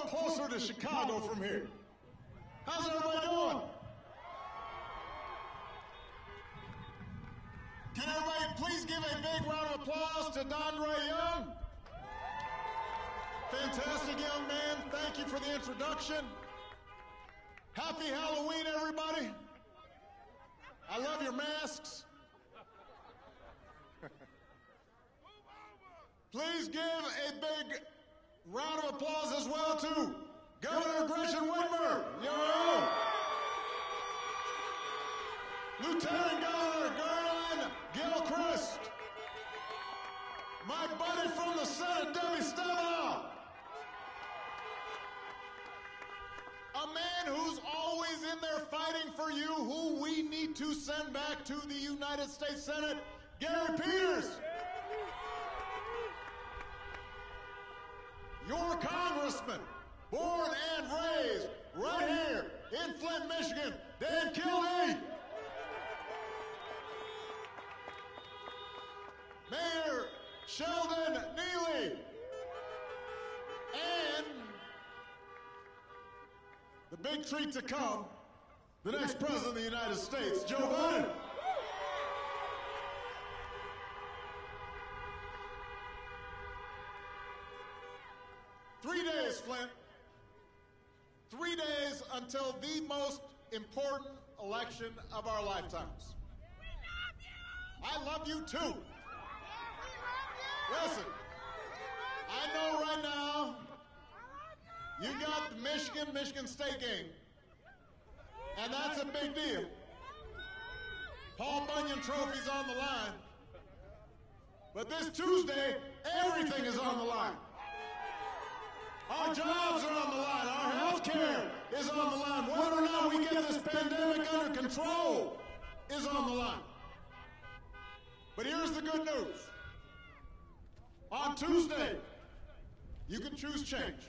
closer to Chicago from here. How's everybody doing? Can everybody please give a big round of applause to Dondre Young? Fantastic young man. Thank you for the introduction. Happy Halloween, everybody. I love your masks. Please give a big round of applause as well to Governor Gretchen Whitmer, your own. Lieutenant Governor Garlin Gilchrist. My buddy from the Senate, Debbie Stabenow. A man who's always in there fighting for you, who we need to send back to the United States Senate, Gary Peters. Your congressman, born and raised right here in Flint, Michigan, Dan Kildee. Mayor Sheldon Neely. And the big treat to come, the next president of the United States, Joe Biden. Three days, Flint. Three days until the most important election of our lifetimes. I love you too. Listen, I know right now you got the Michigan Michigan State game, and that's a big deal. Paul Bunyan Trophy's on the line. But this Tuesday, everything is on the line. Our jobs are on the line. Our health care is on the line. Whether or not we get this pandemic under control is on the line. But here's the good news. On Tuesday, you can choose change.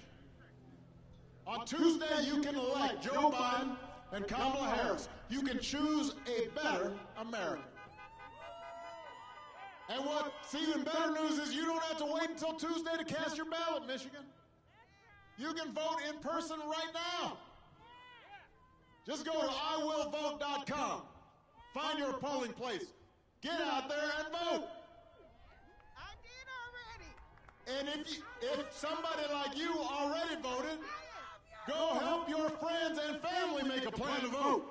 On Tuesday, you can elect Joe Biden and Kamala Harris. You can choose a better America. And what's even better news is you don't have to wait until Tuesday to cast your ballot, Michigan. You can vote in person right now. Just go to iwillvote.com. Find your polling place. Get out there and vote. I did already. And if you, if somebody like you already voted, go help your friends and family make a plan to vote.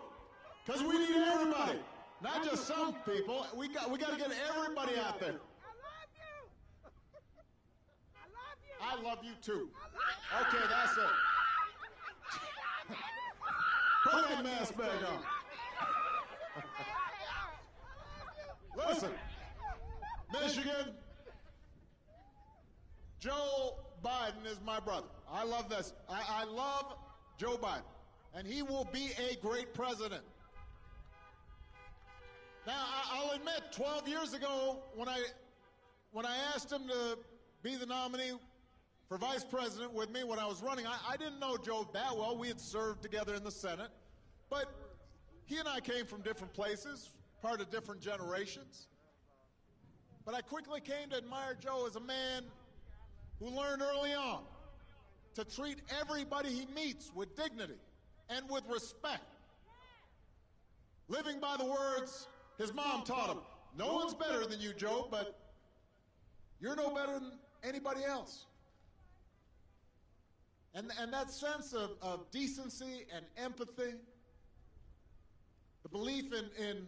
Because we need everybody, not just some people. We got we got to get everybody out there. I love you. I love you. I love you too. Okay, that's it. Put that mask back on. Listen, Michigan, Joe Biden is my brother. I love this. I, I love Joe Biden, and he will be a great president. Now, I, I'll admit, 12 years ago, when I when I asked him to be the nominee for vice president with me when I was running, I, I didn't know Joe that well. We had served together in the Senate, but he and I came from different places, part of different generations. But I quickly came to admire Joe as a man who learned early on to treat everybody he meets with dignity and with respect. Living by the words his mom taught him no one's better than you, Joe, but you're no better than anybody else. And, and that sense of, of decency and empathy, the belief in, in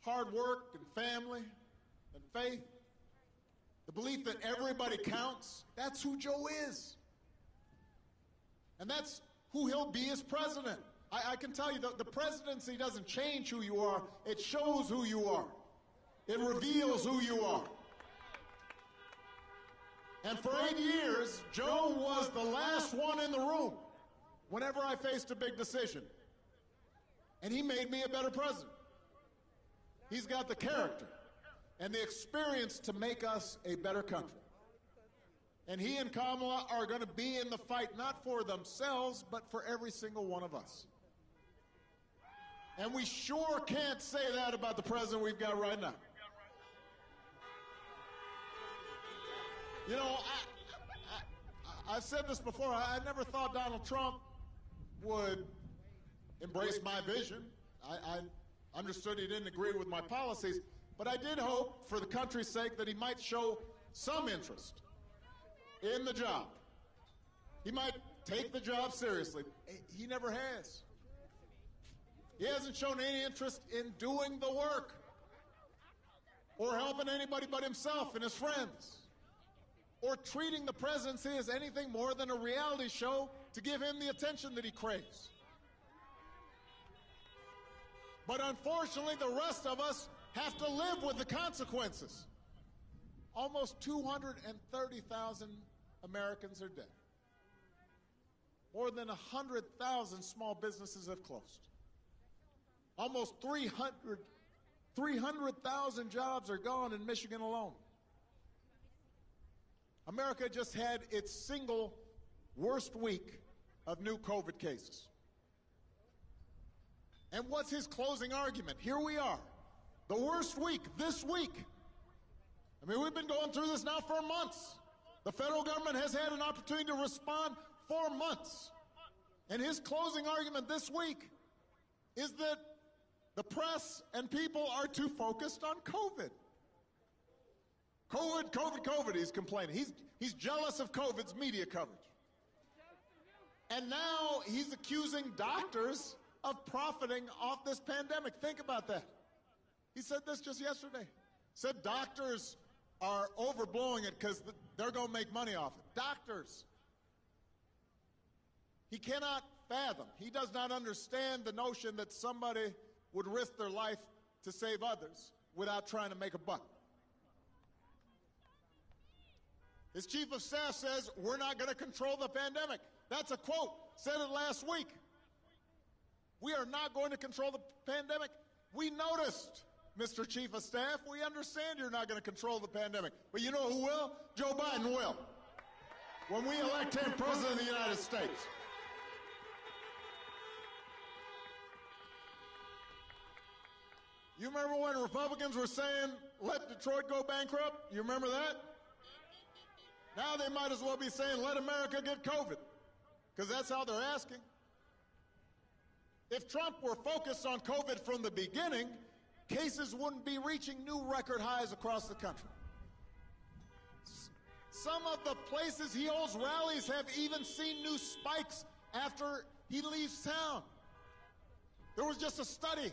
hard work and family and faith, the belief that everybody counts, that's who Joe is. And that's who he'll be as president. I, I can tell you that the presidency doesn't change who you are, it shows who you are, it reveals who you are. And for eight years, Joe was the last one in the room whenever I faced a big decision. And he made me a better president. He's got the character and the experience to make us a better country. And he and Kamala are going to be in the fight not for themselves, but for every single one of us. And we sure can't say that about the president we've got right now. You know, I, I've said this before. I never thought Donald Trump would embrace my vision. I, I understood he didn't agree with my policies, but I did hope, for the country's sake, that he might show some interest in the job. He might take the job seriously. Eh, he never has. He hasn't shown any interest in doing the work or helping anybody but himself and his friends or treating the presidency as anything more than a reality show to give him the attention that he craves. But unfortunately, the rest of us have to live with the consequences. Almost 230,000 Americans are dead. More than 100,000 small businesses have closed. Almost 300 300,000 jobs are gone in Michigan alone. America just had its single worst week of new COVID cases. And what's his closing argument? Here we are. The worst week this week. I mean, we've been going through this now for months. The federal government has had an opportunity to respond for months. And his closing argument this week is that the press and people are too focused on COVID. COVID, COVID, COVID, he's complaining. He's, he's jealous of COVID's media coverage. And now he's accusing doctors of profiting off this pandemic. Think about that. He said this just yesterday. Said doctors are overblowing it because they're going to make money off it. Doctors. He cannot fathom. He does not understand the notion that somebody would risk their life to save others without trying to make a buck. His chief of staff says, We're not going to control the pandemic. That's a quote. Said it last week. We are not going to control the pandemic. We noticed, Mr. Chief of Staff. We understand you're not going to control the pandemic. But you know who will? Joe Biden will. When we elect him President of the United States. You remember when Republicans were saying, let Detroit go bankrupt? You remember that? Now they might as well be saying, let America get COVID, because that's how they're asking. If Trump were focused on COVID from the beginning, cases wouldn't be reaching new record highs across the country. Some of the places he holds rallies have even seen new spikes after he leaves town. There was just a study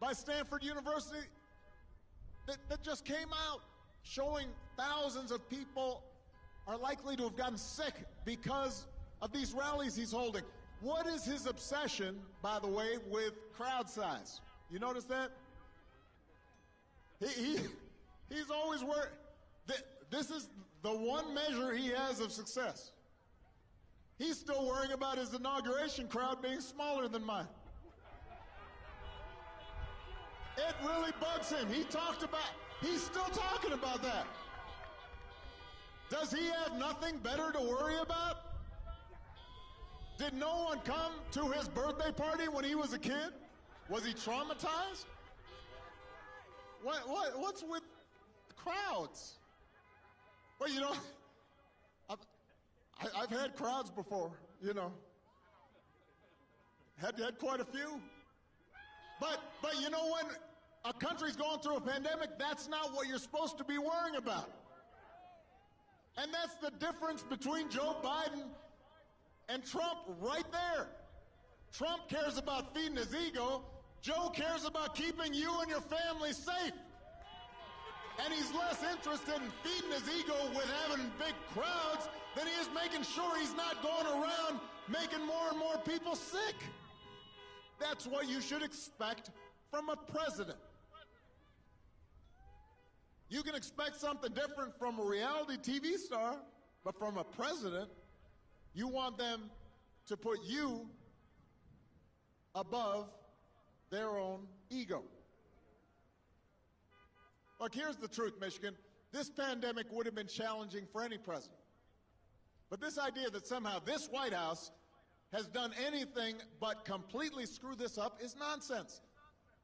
by Stanford University that, that just came out showing thousands of people are likely to have gotten sick because of these rallies he's holding. What is his obsession, by the way, with crowd size? You notice that? He, he he's always worried. This is the one measure he has of success. He's still worrying about his inauguration crowd being smaller than mine. It really bugs him. He talked about, he's still talking about that. Does he have nothing better to worry about? Did no one come to his birthday party when he was a kid? Was he traumatized? What, what, what's with crowds? Well, you know, I've, I, have had crowds before, you know. Had, had quite a few. But, but you know, when a country's going through a pandemic, that's not what you're supposed to be worrying about. And that's the difference between Joe Biden and Trump right there. Trump cares about feeding his ego. Joe cares about keeping you and your family safe. And he's less interested in feeding his ego with having big crowds than he is making sure he's not going around making more and more people sick. That's what you should expect from a president. You can expect something different from a reality TV star, but from a president, you want them to put you above their own ego. Look, here's the truth, Michigan. This pandemic would have been challenging for any president. But this idea that somehow this White House has done anything but completely screw this up is nonsense.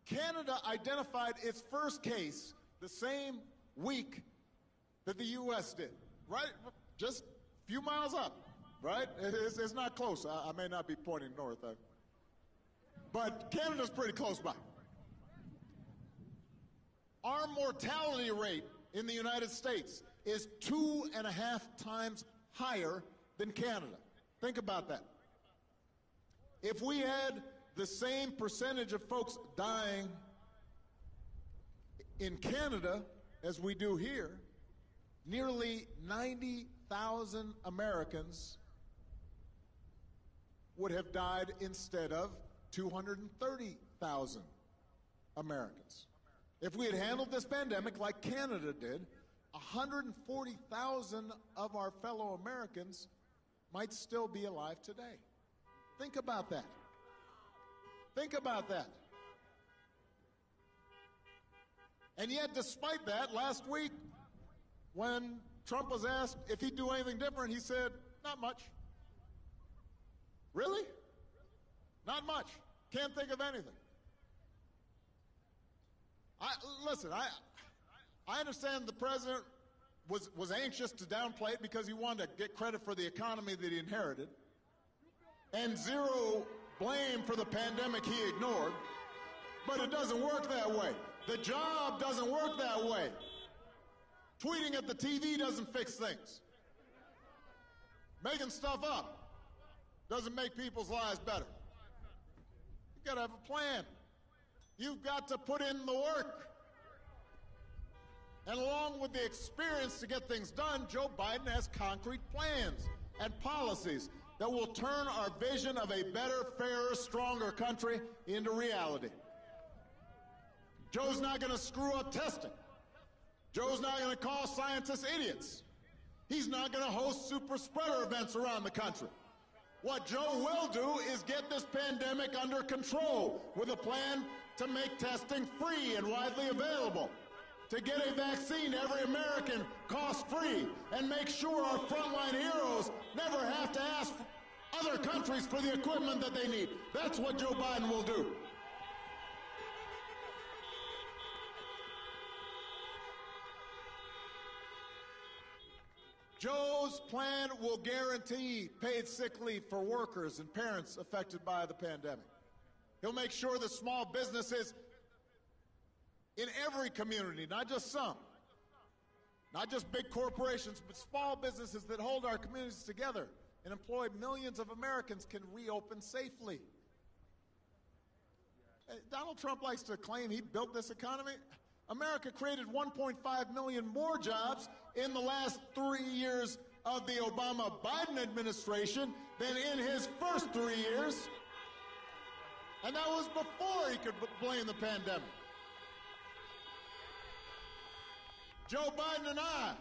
Canada identified its first case the same week that the U.S. did, right? Just a few miles up. right? It's, it's not close. I, I, may not be pointing north, uh, but Canada's pretty close by. Our mortality rate in the United States is two and a half times higher than Canada. Think about that. If we had the same percentage of folks dying in Canada as we do here, nearly 90,000 Americans would have died instead of 230,000 Americans. If we had handled this pandemic like Canada did, 140,000 of our fellow Americans might still be alive today. Think about that. Think about that. And yet, despite that, last week, when Trump was asked if he'd do anything different, he said, not much. Really? Not much. Can't think of anything. I, listen, I, I understand the president was, was anxious to downplay it because he wanted to get credit for the economy that he inherited and zero blame for the pandemic he ignored. But it doesn't work that way. The job doesn't work that way. Tweeting at the TV doesn't fix things. Making stuff up doesn't make people's lives better. You've got to have a plan. You've got to put in the work. And along with the experience to get things done, Joe Biden has concrete plans and policies that will turn our vision of a better, fairer, stronger country into reality. Joe's not going to screw up testing. Joe's not going to call scientists idiots. He's not going to host super spreader events around the country. What Joe will do is get this pandemic under control with a plan to make testing free and widely available, to get a vaccine to every American cost free, and make sure our frontline heroes never have to ask other countries for the equipment that they need. That's what Joe Biden will do. Joe's plan will guarantee paid sick leave for workers and parents affected by the pandemic. He'll make sure that small businesses in every community, not just some, not just big corporations, but small businesses that hold our communities together and employ millions of Americans can reopen safely. Eh, Donald Trump likes to claim he built this economy. America created 1.5 million more jobs in the last three years of the Obama Biden administration than in his first three years. And that was before he could blame the pandemic. Joe Biden and I,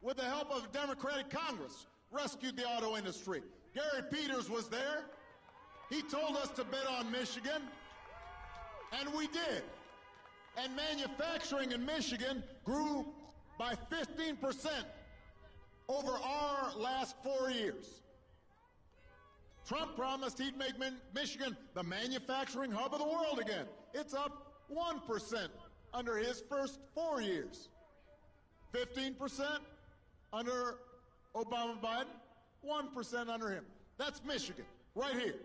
with the help of Democratic Congress, rescued the auto industry. Gary Peters was there. He told us to bet on Michigan, and we did. And manufacturing in Michigan grew by 15% over our last four years. Trump promised he'd make Michigan the manufacturing hub of the world again. It's up 1% under his first four years. 15% under Obama Biden, 1% under him. That's Michigan, right here.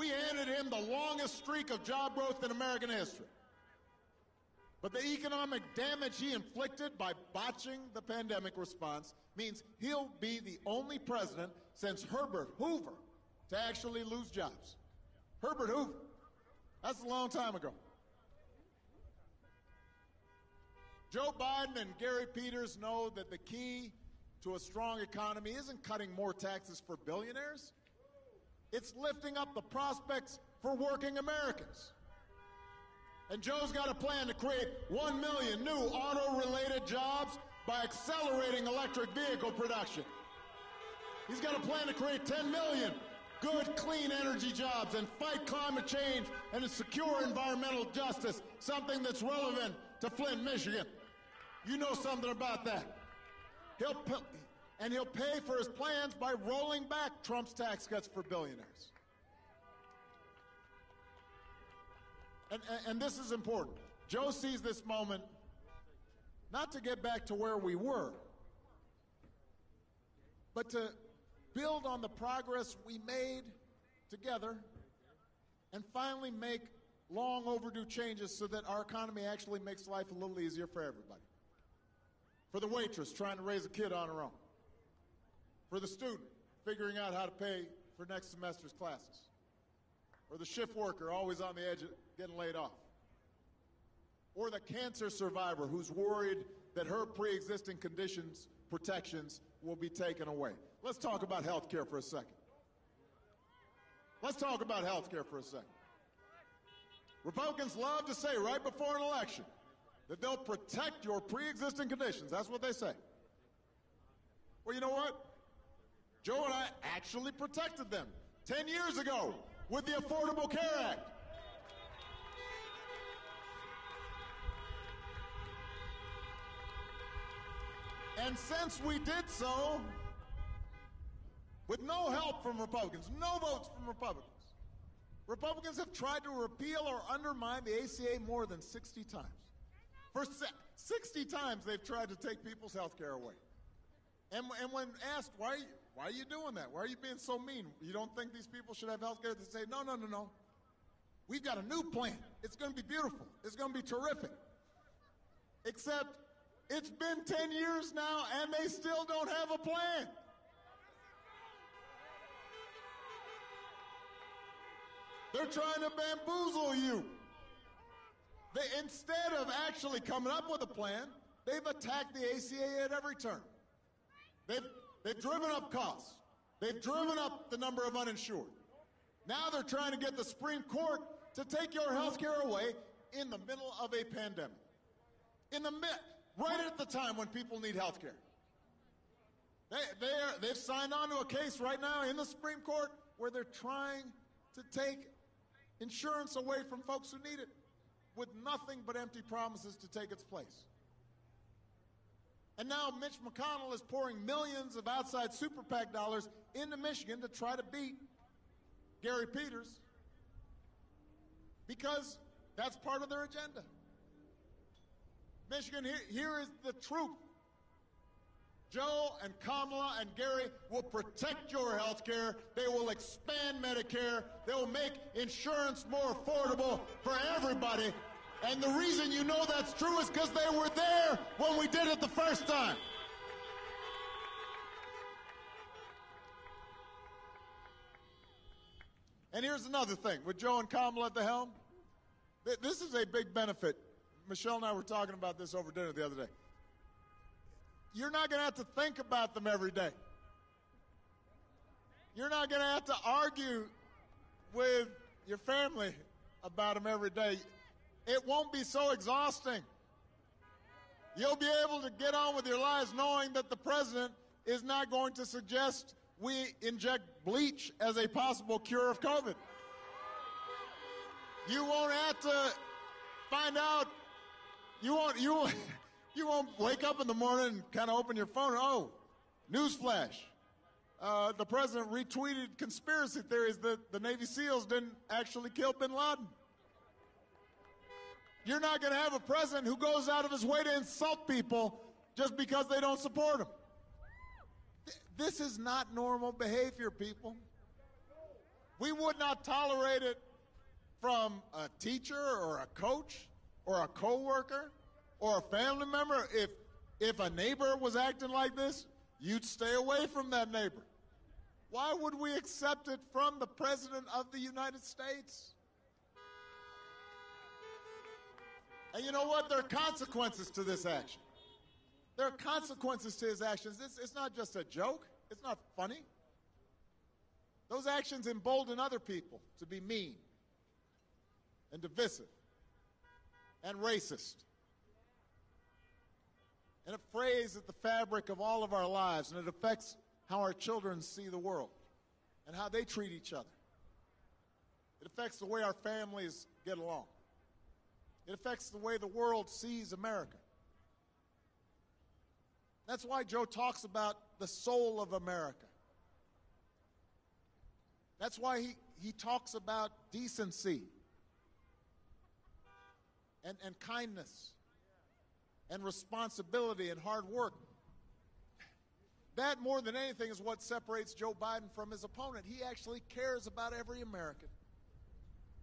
We handed him the longest streak of job growth in American history. But the economic damage he inflicted by botching the pandemic response means he'll be the only president since Herbert Hoover to actually lose jobs. Herbert Hoover. That's a long time ago. Joe Biden and Gary Peters know that the key to a strong economy isn't cutting more taxes for billionaires. It's lifting up the prospects for working Americans. And Joe's got a plan to create 1 million new auto-related jobs by accelerating electric vehicle production. He's got a plan to create 10 million good, clean energy jobs and fight climate change and secure environmental justice, something that's relevant to Flint, Michigan. You know something about that. He'll and he'll pay for his plans by rolling back Trump's tax cuts for billionaires. And, and, and this is important. Joe sees this moment not to get back to where we were, but to build on the progress we made together and finally make long overdue changes so that our economy actually makes life a little easier for everybody. For the waitress trying to raise a kid on her own. For the student figuring out how to pay for next semester's classes. Or the shift worker always on the edge of getting laid off. Or the cancer survivor who's worried that her pre existing conditions, protections, will be taken away. Let's talk about health care for a second. Let's talk about health care for a second. Republicans love to say right before an election that they'll protect your pre existing conditions. That's what they say. Well, you know what? Joe and I actually protected them 10 years ago with the Affordable Care Act. And since we did so, with no help from Republicans, no votes from Republicans, Republicans have tried to repeal or undermine the ACA more than 60 times. For 60 times, they've tried to take people's health care away. And, and when asked, why, why are you doing that? Why are you being so mean? You don't think these people should have health care? They say, no, no, no, no. We've got a new plan. It's going to be beautiful. It's going to be terrific. Except it's been 10 years now and they still don't have a plan. They're trying to bamboozle you. They, instead of actually coming up with a plan, they've attacked the ACA at every turn. They've, they've driven up costs. They've driven up the number of uninsured. Now they're trying to get the Supreme Court to take your health care away in the middle of a pandemic. In the mid, right at the time when people need health care. They, they're, they've signed on to a case right now in the Supreme Court where they're trying to take insurance away from folks who need it with nothing but empty promises to take its place. And now Mitch McConnell is pouring millions of outside super PAC dollars into Michigan to try to beat Gary Peters because that's part of their agenda. Michigan, here, here is the truth. Joe and Kamala and Gary will protect your health care. They will expand Medicare. They will make insurance more affordable for everybody. And the reason you know that's true is because they were there when we did it the first time. And here's another thing with Joe and Kamala at the helm, this is a big benefit. Michelle and I were talking about this over dinner the other day. You're not going to have to think about them every day. You're not going to have to argue with your family about them every day. It won't be so exhausting. You'll be able to get on with your lives knowing that the president is not going to suggest we inject bleach as a possible cure of COVID. You won't have to find out. You won't. You won't. You won't wake up in the morning and kind of open your phone. Oh, newsflash! Uh, the president retweeted conspiracy theories that the Navy SEALs didn't actually kill Bin Laden. You're not going to have a president who goes out of his way to insult people just because they don't support him. This is not normal behavior, people. We would not tolerate it from a teacher or a coach or a coworker or a family member. If if a neighbor was acting like this, you'd stay away from that neighbor. Why would we accept it from the president of the United States? And you know what? There are consequences to this action. There are consequences to his actions. It's, it's not just a joke, it's not funny. Those actions embolden other people to be mean and divisive and racist. And it frays at the fabric of all of our lives, and it affects how our children see the world and how they treat each other. It affects the way our families get along. It affects the way the world sees America. That's why Joe talks about the soul of America. That's why he, he talks about decency and, and kindness and responsibility and hard work. that more than anything is what separates Joe Biden from his opponent. He actually cares about every American.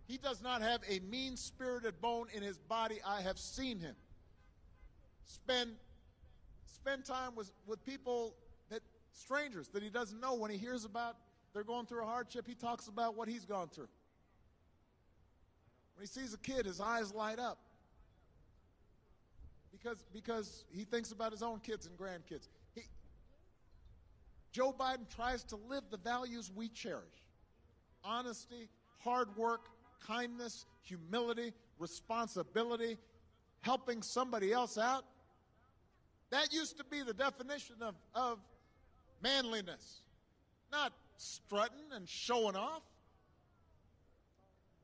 He does not have a mean spirited bone in his body. I have seen him spend, spend time with, with people that strangers that he doesn't know. When he hears about they're going through a hardship he talks about what he's gone through. When he sees a kid his eyes light up because because he thinks about his own kids and grandkids. He, joe biden tries to live the values we cherish. Honesty hard work kindness humility responsibility helping somebody else out that used to be the definition of, of manliness, not strutting and showing off,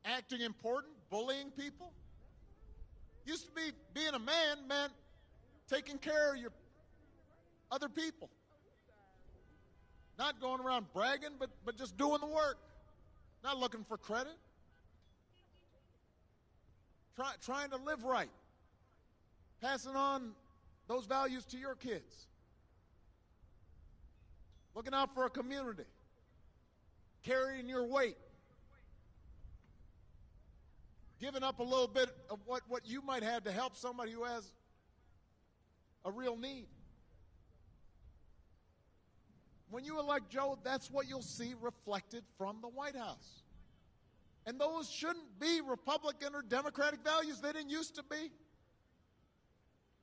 acting important, bullying people. Used to be being a man meant taking care of your other people. Not going around bragging, but, but just doing the work. Not looking for credit. Try, trying to live right. Passing on those values to your kids. Looking out for a community. Carrying your weight. Giving up a little bit of what, what you might have to help somebody who has a real need. When you elect Joe, that's what you'll see reflected from the White House. And those shouldn't be Republican or Democratic values. They didn't used to be.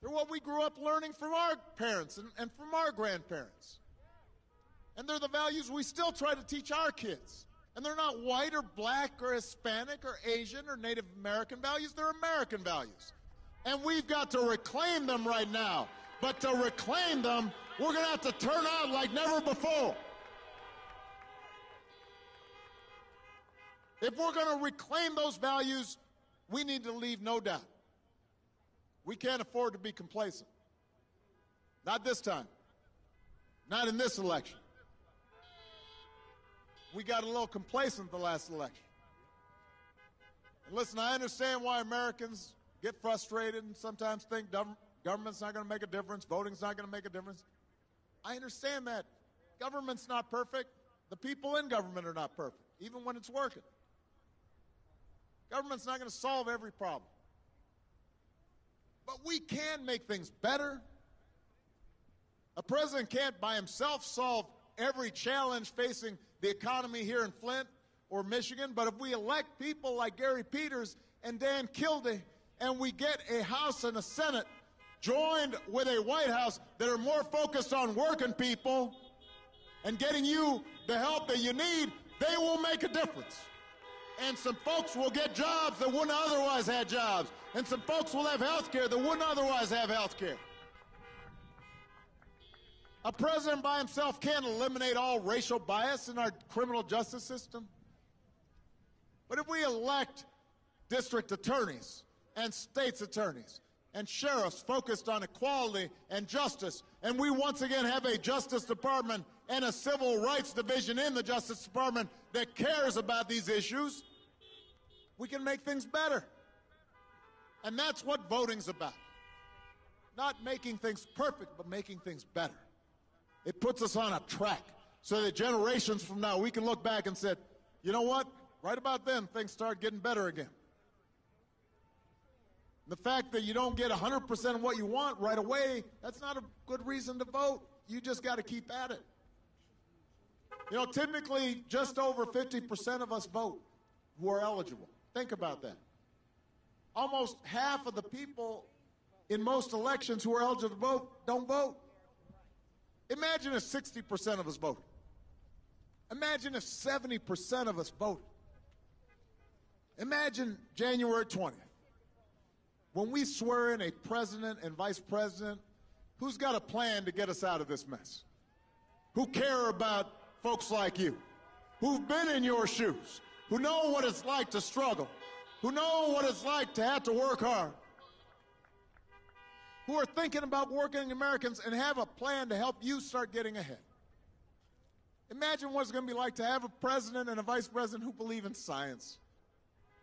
They're what we grew up learning from our parents and, and from our grandparents. And they're the values we still try to teach our kids. And they're not white or black or Hispanic or Asian or Native American values, they're American values. And we've got to reclaim them right now. But to reclaim them, we're going to have to turn out like never before. If we're going to reclaim those values, we need to leave no doubt. We can't afford to be complacent. Not this time. Not in this election. We got a little complacent the last election. And listen, I understand why Americans get frustrated and sometimes think government's not going to make a difference, voting's not going to make a difference. I understand that. Government's not perfect. The people in government are not perfect, even when it's working. Government's not going to solve every problem. But we can make things better. A president can't by himself solve every challenge facing the economy here in Flint or Michigan, but if we elect people like Gary Peters and Dan Kildee and we get a House and a Senate joined with a White House that are more focused on working people and getting you the help that you need, they will make a difference. And some folks will get jobs that wouldn't otherwise have jobs and some folks will have health care that wouldn't otherwise have health care. A president by himself can't eliminate all racial bias in our criminal justice system. But if we elect district attorneys and state's attorneys and sheriffs focused on equality and justice, and we once again have a Justice Department and a Civil Rights Division in the Justice Department that cares about these issues, we can make things better. And that's what voting's about. Not making things perfect, but making things better. It puts us on a track so that generations from now we can look back and say, you know what? Right about then, things start getting better again. The fact that you don't get 100% of what you want right away, that's not a good reason to vote. You just got to keep at it. You know, typically just over 50% of us vote who are eligible. Think about that almost half of the people in most elections who are eligible to vote don't vote. Imagine if 60% of us voted. Imagine if 70% of us voted. Imagine January 20th, when we swear in a president and vice president who's got a plan to get us out of this mess, who care about folks like you, who've been in your shoes, who know what it's like to struggle, who know what it's like to have to work hard, who are thinking about working Americans and have a plan to help you start getting ahead. Imagine what it's going to be like to have a president and a vice president who believe in science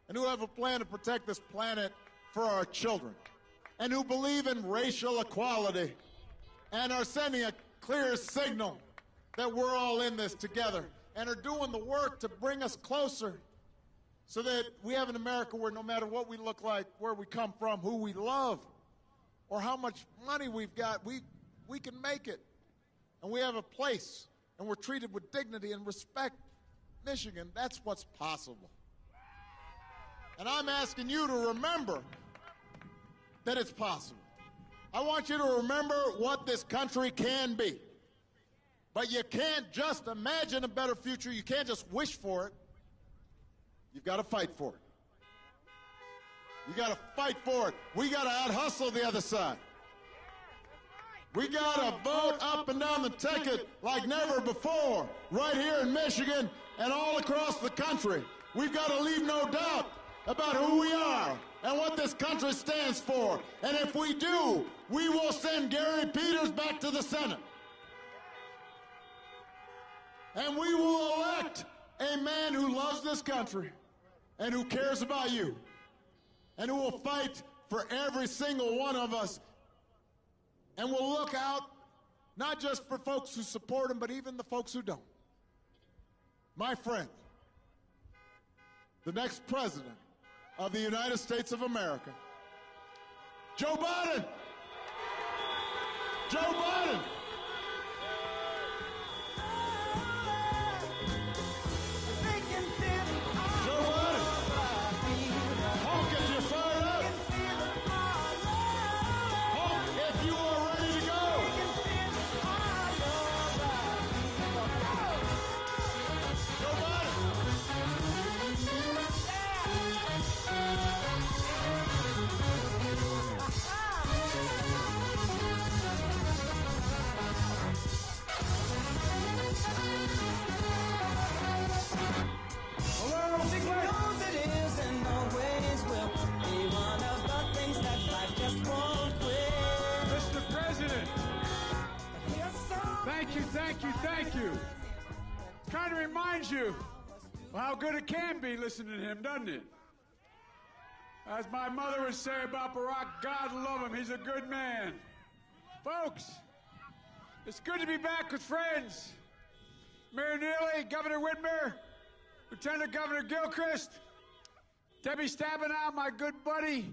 and who have a plan to protect this planet for our children and who believe in racial equality and are sending a clear signal that we're all in this together and are doing the work to bring us closer so that we have an America where no matter what we look like, where we come from, who we love, or how much money we've got, we, we can make it. And we have a place, and we're treated with dignity and respect. Michigan, that's what's possible. And I'm asking you to remember that it's possible. I want you to remember what this country can be. But you can't just imagine a better future. You can't just wish for it. You've got to fight for it. You got to fight for it. We got to out hustle the other side. We got to vote up and down the ticket like never before, right here in Michigan and all across the country. We've got to leave no doubt about who we are and what this country stands for. And if we do, we will send Gary Peters back to the Senate. And we will elect a man who loves this country and who cares about you and who will fight for every single one of us and will look out not just for folks who support him, but even the folks who don't. My friend, the next president of the United States of America, Joe Biden. Joe Biden. You, thank you. Kind of reminds you how good it can be listening to him, doesn't it? As my mother would say about Barack, God love him, he's a good man. Folks, it's good to be back with friends. Mayor Neely, Governor Whitmer, Lieutenant Governor Gilchrist, Debbie Stabenow, my good buddy,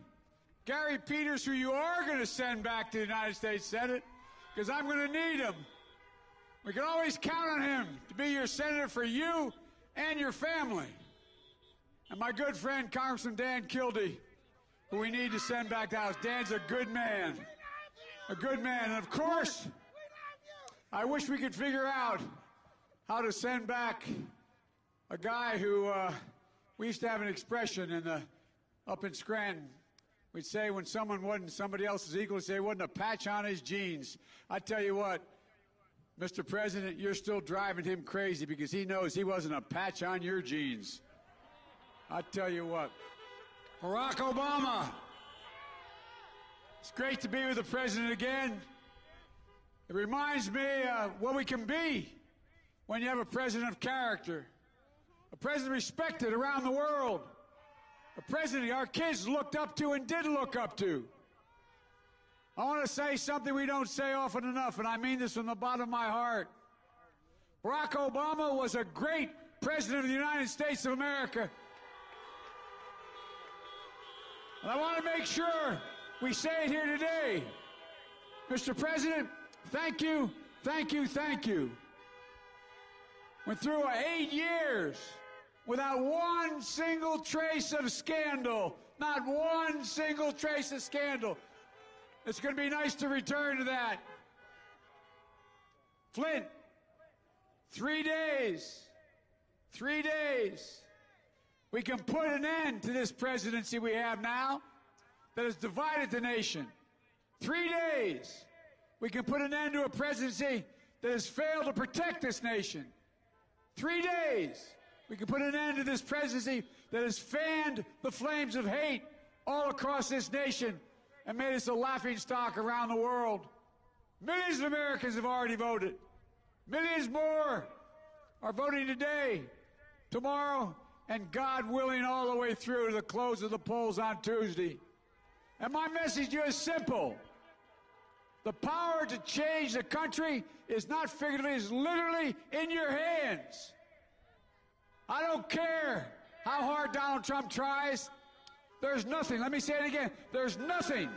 Gary Peters, who you are going to send back to the United States Senate, because I'm going to need him. We can always count on him to be your senator for you and your family. And my good friend, Congressman Dan Kildee, who we need to send back to House. Dan's a good man. A good man. And of course, I wish we could figure out how to send back a guy who uh, we used to have an expression in the up in Scranton. We'd say when someone wasn't somebody else's equal, say wasn't a patch on his jeans. I tell you what, Mr. President, you're still driving him crazy because he knows he wasn't a patch on your jeans. I tell you what, Barack Obama, it's great to be with the president again. It reminds me uh, what we can be when you have a president of character, a president respected around the world, a president our kids looked up to and did look up to. I want to say something we don't say often enough, and I mean this from the bottom of my heart. Barack Obama was a great president of the United States of America. And I want to make sure we say it here today. Mr. President, thank you, thank you, thank you. Went through eight years without one single trace of scandal. Not one single trace of scandal. It's going to be nice to return to that. Flint, three days, three days. We can put an end to this presidency we have now that has divided the nation. Three days. We can put an end to a presidency that has failed to protect this nation. Three days. We can put an end to this presidency that has fanned the flames of hate all across this nation and made us a laughing stock around the world. Millions of Americans have already voted. Millions more are voting today, tomorrow, and God willing, all the way through to the close of the polls on Tuesday. And my message to you is simple. The power to change the country is not figuratively, it's literally in your hands. I don't care how hard Donald Trump tries. There's nothing, let me say it again, there's nothing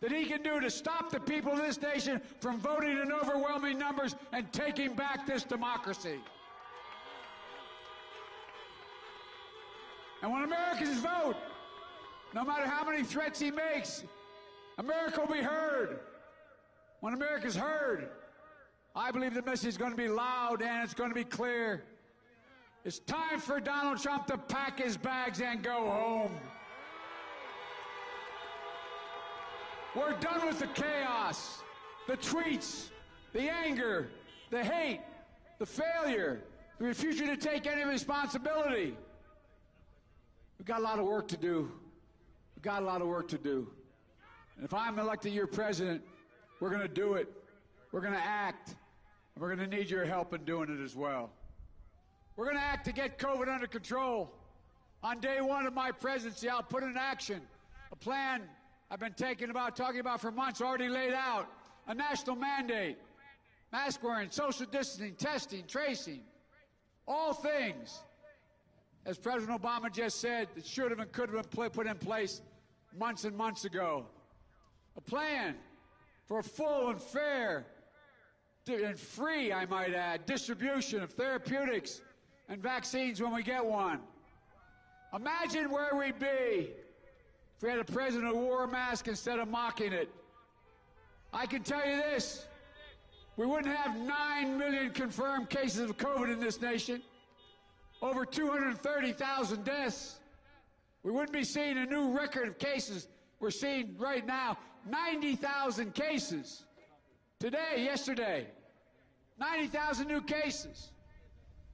that he can do to stop the people of this nation from voting in overwhelming numbers and taking back this democracy. And when Americans vote, no matter how many threats he makes, America will be heard. When America's heard, I believe the message is going to be loud and it's going to be clear. It's time for Donald Trump to pack his bags and go home. We're done with the chaos, the tweets, the anger, the hate, the failure, the refusal to take any responsibility. We've got a lot of work to do. We've got a lot of work to do. And if I'm elected your president, we're going to do it. We're going to act. And we're going to need your help in doing it as well. We're going to act to get COVID under control. On day one of my presidency, I'll put in action a plan I've been taking about, talking about for months, already laid out. A national mandate. Mask wearing, social distancing, testing, tracing. All things, as President Obama just said, that should have and could have been put in place months and months ago. A plan for a full and fair and free, I might add, distribution of therapeutics and vaccines when we get one. Imagine where we'd be if we had a president who wore a mask instead of mocking it. I can tell you this we wouldn't have 9 million confirmed cases of COVID in this nation, over 230,000 deaths. We wouldn't be seeing a new record of cases we're seeing right now 90,000 cases today, yesterday. 90,000 new cases.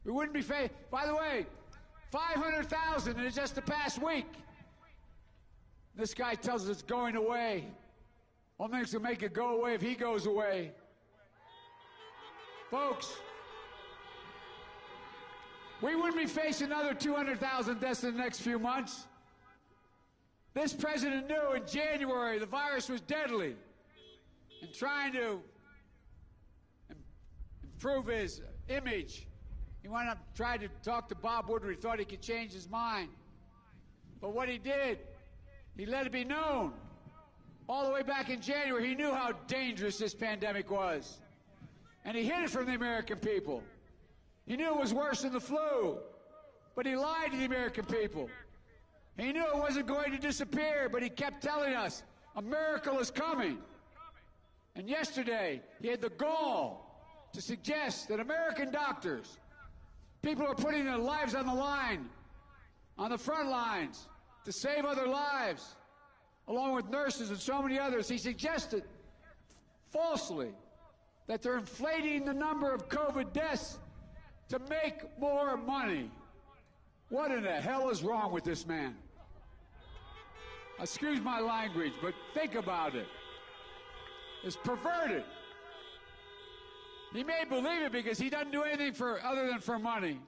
We wouldn't be facing, by the way, 500,000 in just the past week. This guy tells us it's going away. Only thing's gonna make it go away if he goes away. Folks, we wouldn't be facing another 200,000 deaths in the next few months. This president knew in January the virus was deadly and trying to improve his image. He went up, tried to talk to Bob Woodward, He thought he could change his mind. But what he did, he let it be known. All the way back in January, he knew how dangerous this pandemic was. And he hid it from the American people. He knew it was worse than the flu. But he lied to the American people. He knew it wasn't going to disappear, but he kept telling us a miracle is coming. And yesterday, he had the gall to suggest that American doctors, people who are putting their lives on the line, on the front lines, to save other lives, along with nurses and so many others. He suggested falsely that they're inflating the number of COVID deaths to make more money. What in the hell is wrong with this man? Excuse my language, but think about it. It's perverted. He may believe it because he doesn't do anything for other than for money.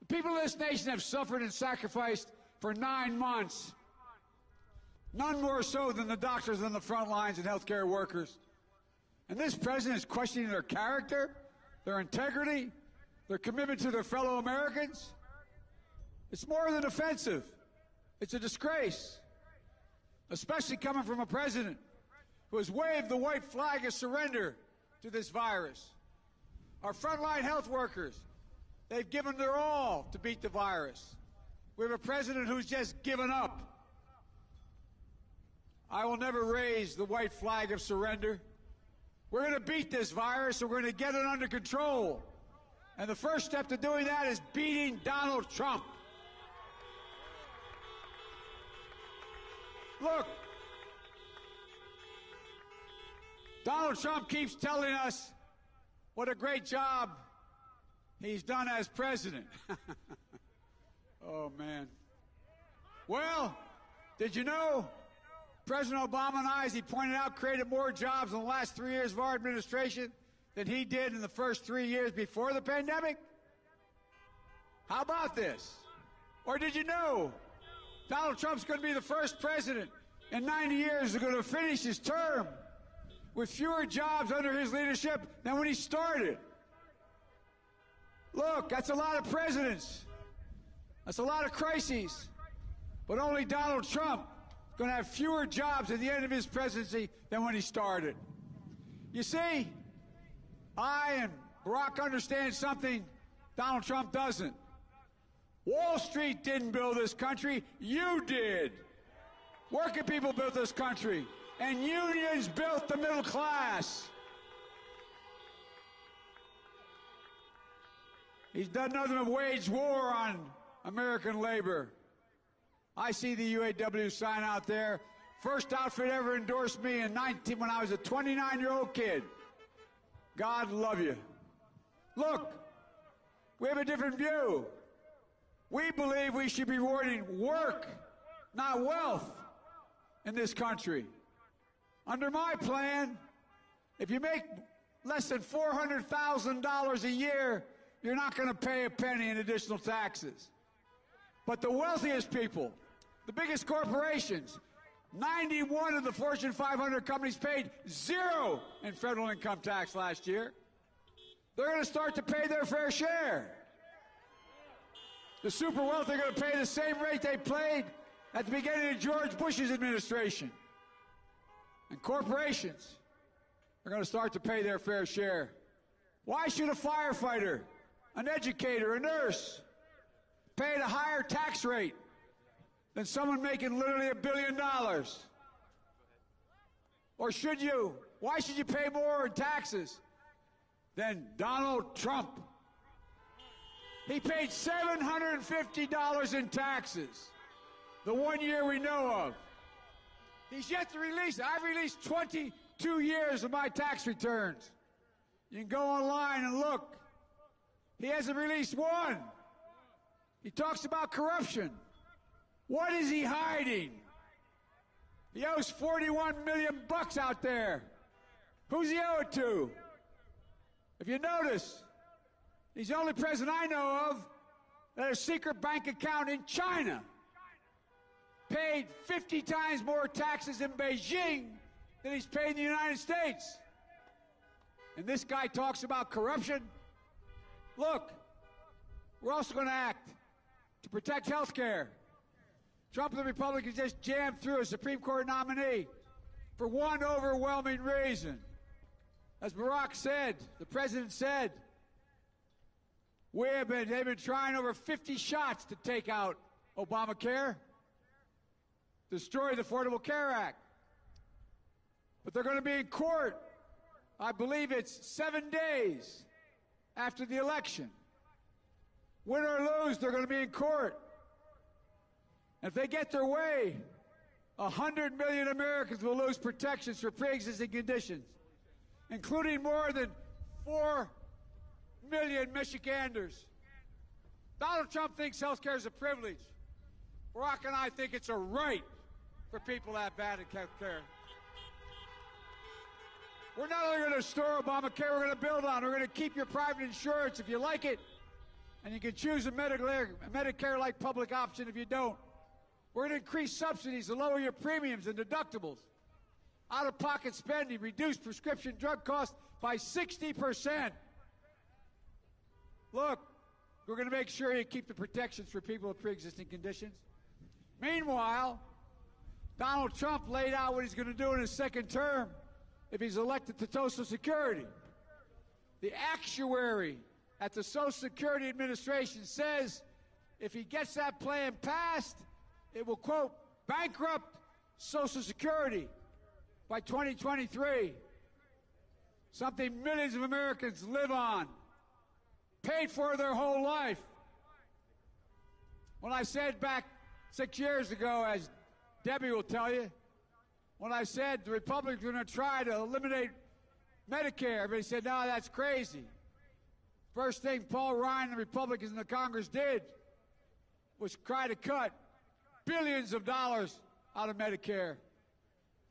The people of this nation have suffered and sacrificed for nine months. None more so than the doctors on the front lines and healthcare workers. And this president is questioning their character, their integrity, their commitment to their fellow Americans. It's more than offensive. It's a disgrace, especially coming from a president who has waved the white flag of surrender to this virus. Our frontline health workers, they've given their all to beat the virus. We have a president who's just given up. I will never raise the white flag of surrender. We're going to beat this virus and we're going to get it under control. And the first step to doing that is beating Donald Trump. Look, Donald Trump keeps telling us what a great job he's done as president. oh, man. Well, did you know President Obama and I, as he pointed out, created more jobs in the last three years of our administration than he did in the first three years before the pandemic? How about this? Or did you know Donald Trump's going to be the first president in 90 years who's going to finish his term with fewer jobs under his leadership than when he started. Look, that's a lot of presidents. That's a lot of crises. But only Donald Trump is going to have fewer jobs at the end of his presidency than when he started. You see, I and Barack understand something Donald Trump doesn't. Wall Street didn't build this country, you did. Working people built this country, and unions built the middle class. He's done nothing but wage war on American labor. I see the UAW sign out there. First outfit ever endorsed me in 19 when I was a 29 year old kid. God love you. Look, we have a different view. We believe we should be rewarding work, not wealth, in this country. Under my plan, if you make less than $400,000 a year, you're not going to pay a penny in additional taxes. But the wealthiest people, the biggest corporations, 91 of the Fortune 500 companies paid zero in federal income tax last year. They're going to start to pay their fair share. The super wealthy are going to pay the same rate they paid at the beginning of George Bush's administration. And corporations are going to start to pay their fair share. Why should a firefighter, an educator, a nurse pay a higher tax rate than someone making literally a billion dollars? Or should you? Why should you pay more in taxes than Donald Trump? He paid $750 in taxes the one year we know of. He's yet to release. I've released 22 years of my tax returns. You can go online and look. He hasn't released one. He talks about corruption. What is he hiding? He owes 41 million bucks out there. Who's he owe it to? If you notice, he's the only president I know of that has a secret bank account in China. Paid 50 times more taxes in Beijing than he's paid in the United States. And this guy talks about corruption. Look, we're also going to act to protect health care. Trump and the Republicans just jammed through a Supreme Court nominee for one overwhelming reason. As Barack said, the president said, we have been, they've been trying over 50 shots to take out Obamacare, destroy the Affordable Care Act. But they're going to be in court, I believe it's seven days after the election. Win or lose, they're going to be in court. If they get their way, 100 million Americans will lose protections for pre-existing conditions, including more than 4 million Michiganders. Donald Trump thinks health care is a privilege. Barack and I think it's a right for people to have bad health care. We're not only going to restore Obamacare, we're going to build on it. We're going to keep your private insurance if you like it, and you can choose a Medicare-like public option if you don't. We're going to increase subsidies to lower your premiums and deductibles. Out-of-pocket spending, reduce prescription drug costs by 60%. Look, we're going to make sure you keep the protections for people with pre-existing conditions. Meanwhile, Donald Trump laid out what he's going to do in his second term if he's elected to Social Security. The actuary at the Social Security Administration says if he gets that plan passed, it will, quote, bankrupt Social Security by 2023. Something millions of Americans live on, paid for their whole life. When I said back six years ago, as Debbie will tell you, when I said the Republicans were going to try to eliminate Medicare, everybody said, no, that's crazy. First thing Paul Ryan and the Republicans in the Congress did was try to cut billions of dollars out of Medicare.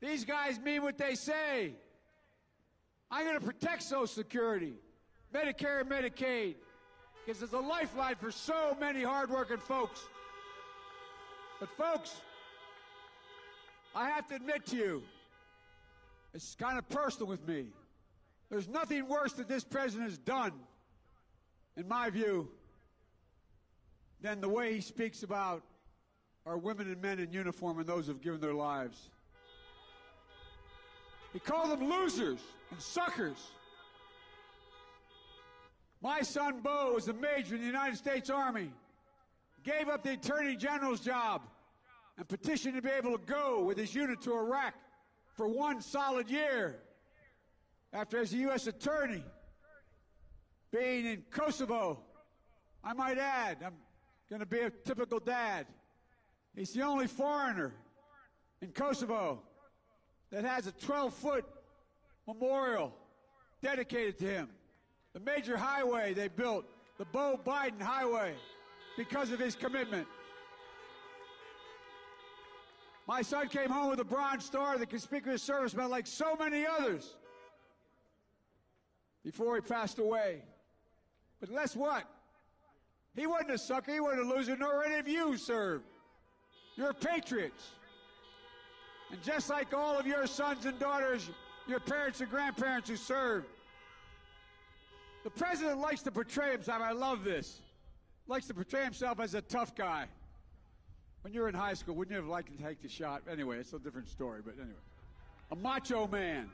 These guys mean what they say. I'm going to protect Social Security, Medicare, and Medicaid, because it's a lifeline for so many hardworking folks. But, folks, I have to admit to you, It's kind of personal with me. There's nothing worse that this president has done, in my view, than the way he speaks about our women and men in uniform and those who have given their lives. He called them losers and suckers. My son Beau was a major in the United States Army, gave up the Attorney General's job, and petitioned to be able to go with his unit to Iraq for one solid year. After, as a U.S. Attorney, being in Kosovo, I might add, I'm going to be a typical dad. He's the only foreigner in Kosovo that has a 12 foot memorial dedicated to him. The major highway they built, the Beau Biden Highway, because of his commitment. My son came home with a Bronze Star, the Conspicuous Service Medal, like so many others, before he passed away. But guess what? He wasn't a sucker, he wasn't a loser, nor any of you served. You're patriots. And just like all of your sons and daughters, your parents and grandparents who served, the president likes to portray himself, I love this, likes to portray himself as a tough guy. When you were in high school, wouldn't you have liked to take the shot? Anyway, it's a different story, but anyway. A macho man.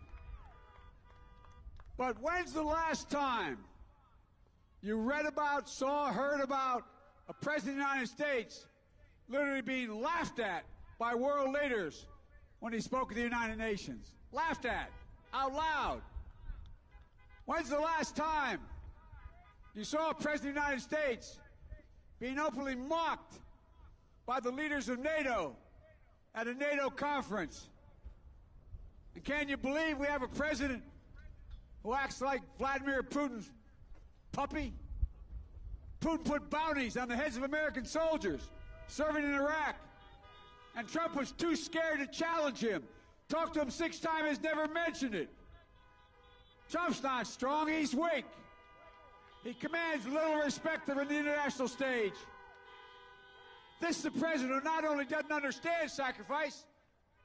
But when's the last time you read about, saw, heard about a president of the United States literally being laughed at by world leaders when he spoke at the United Nations. Laughed at out loud. When's the last time you saw a president of the United States being openly mocked by the leaders of NATO at a NATO conference? And can you believe we have a president who acts like Vladimir Putin's puppy? Putin put bounties on the heads of American soldiers serving in Iraq. And Trump was too scared to challenge him. Talked to him six times, has never mentioned it. Trump's not strong, he's weak. He commands little respect on the international stage. This is the president who not only doesn't understand sacrifice,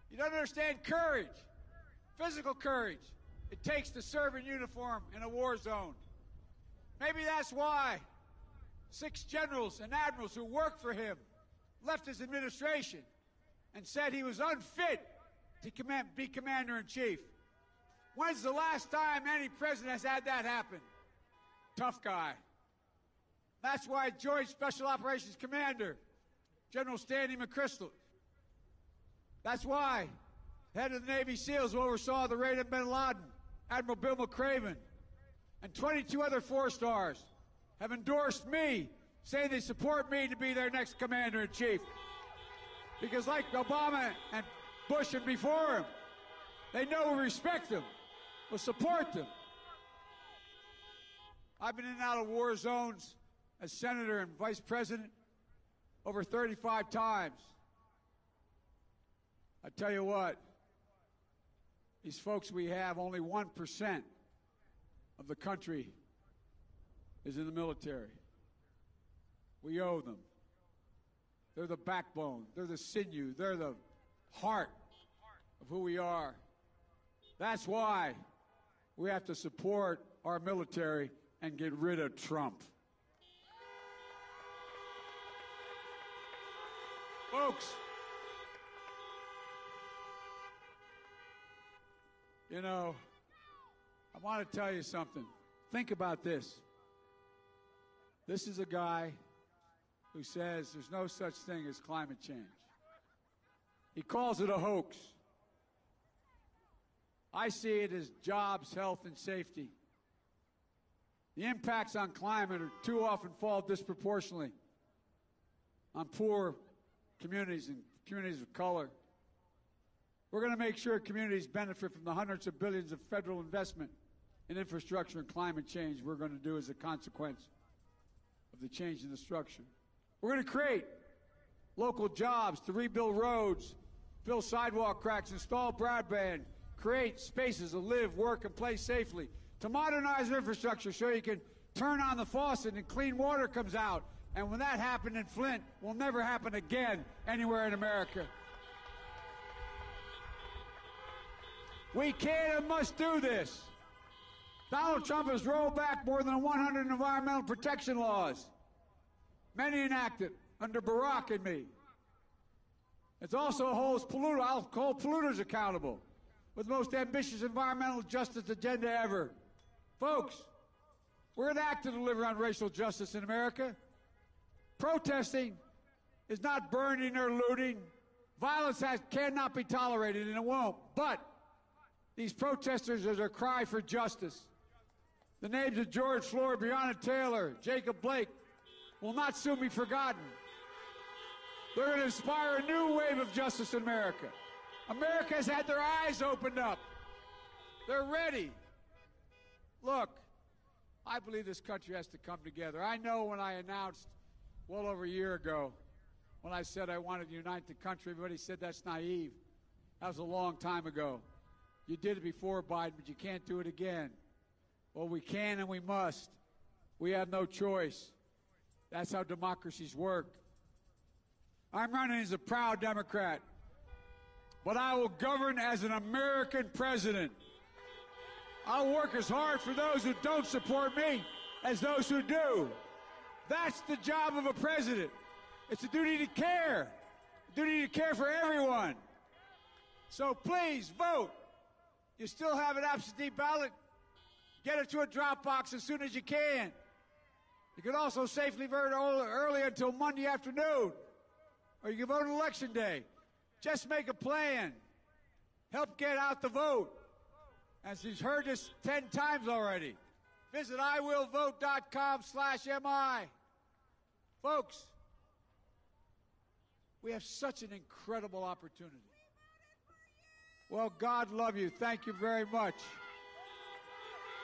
he doesn't understand courage, physical courage it takes to serve in uniform in a war zone. Maybe that's why six generals and admirals who worked for him left his administration and said he was unfit to command, be commander in chief. When's the last time any president has had that happen? Tough guy. That's why Joint Special Operations Commander, General Stanley McChrystal, that's why head of the Navy SEALs oversaw the raid of bin Laden, Admiral Bill McRaven, and 22 other four stars have endorsed me saying they support me to be their next commander in chief. Because, like Obama and Bush and before him, they know we respect them, we'll support them. I've been in and out of war zones as senator and vice president over 35 times. I tell you what, these folks we have, only 1% of the country is in the military. We owe them. They're the backbone, they're the sinew, they're the heart of who we are. That's why we have to support our military and get rid of Trump. Folks, you know, I want to tell you something. Think about this. This is a guy who says there's no such thing as climate change. He calls it a hoax. I see it as jobs, health, and safety. The impacts on climate are too often fall disproportionately on poor communities and communities of color. We're going to make sure communities benefit from the hundreds of billions of federal investment in infrastructure and climate change we're going to do as a consequence of the change in the structure. We're going to create local jobs to rebuild roads, fill sidewalk cracks, install broadband, create spaces to live, work, and play safely, to modernize infrastructure so you can turn on the faucet and clean water comes out. And when that happened in Flint, will never happen again anywhere in America. We can and must do this. Donald Trump has rolled back more than 100 environmental protection laws, many enacted under Barack and me. It also holds polluters, accountable with the most ambitious environmental justice agenda ever. Folks, we're an act to deliver on racial justice in America. Protesting is not burning or looting. Violence has, cannot be tolerated, and it won't. But these protesters are a cry for justice. The names of George Floyd, Breonna Taylor, Jacob Blake will not soon be forgotten. They're going to inspire a new wave of justice in America. America has had their eyes opened up. They're ready. Look, I believe this country has to come together. I know when I announced well over a year ago, when I said I wanted to unite the country, everybody said that's naive. That was a long time ago. You did it before Biden, but you can't do it again. Well, we can and we must. We have no choice. That's how democracies work. I'm running as a proud Democrat, but I will govern as an American president. I'll work as hard for those who don't support me as those who do. That's the job of a president. It's a duty to care, a duty to care for everyone. So please vote. You still have an absentee ballot? Get it to a drop box as soon as you can. You can also safely vote early until Monday afternoon, or you can vote election day. Just make a plan. Help get out the vote. As he's heard this 10 times already. Visit iwillvote.com slash MI. Folks, we have such an incredible opportunity. Well, God love you. Thank you very much.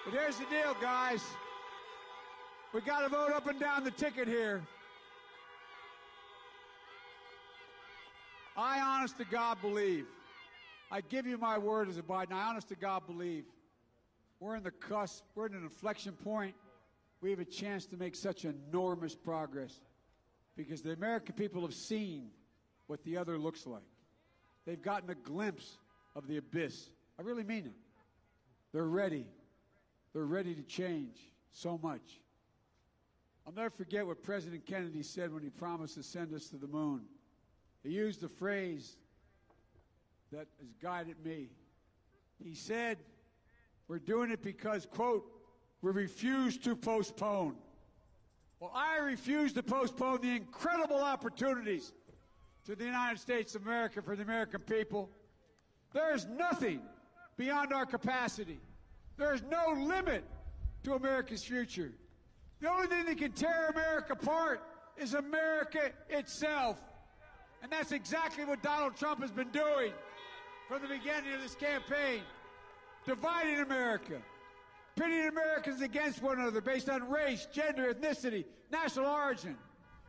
But here's the deal, guys. We got to vote up and down the ticket here. I honest to God believe. I give you my word as a Biden. I honest to God believe. We're in the cusp. We're in an inflection point. We have a chance to make such enormous progress because the American people have seen what the other looks like. They've gotten a glimpse of the abyss. I really mean it. They're ready. They're ready to change so much. I'll never forget what President Kennedy said when he promised to send us to the moon. He used a phrase that has guided me. He said, We're doing it because, quote, we refuse to postpone. Well, I refuse to postpone the incredible opportunities to the United States of America for the American people. There is nothing beyond our capacity. There is no limit to America's future. The only thing that can tear America apart is America itself. And that's exactly what Donald Trump has been doing from the beginning of this campaign. Dividing America, pitting Americans against one another based on race, gender, ethnicity, national origin.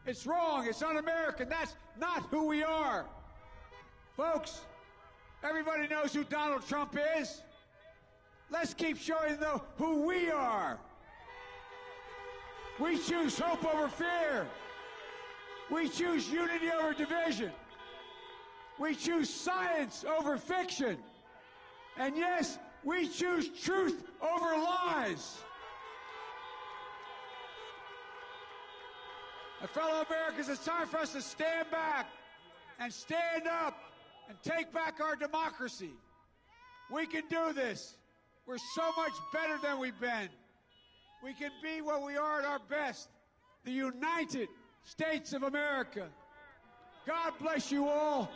It's wrong. It's un-American. That's not who we are. Folks, everybody knows who Donald Trump is. Let's keep showing them who we are. We choose hope over fear. We choose unity over division. We choose science over fiction. And yes, we choose truth over lies. And fellow Americans, it's time for us to stand back and stand up and take back our democracy. We can do this. We're so much better than we've been. We can be what we are at our best the United States of America. God bless you all.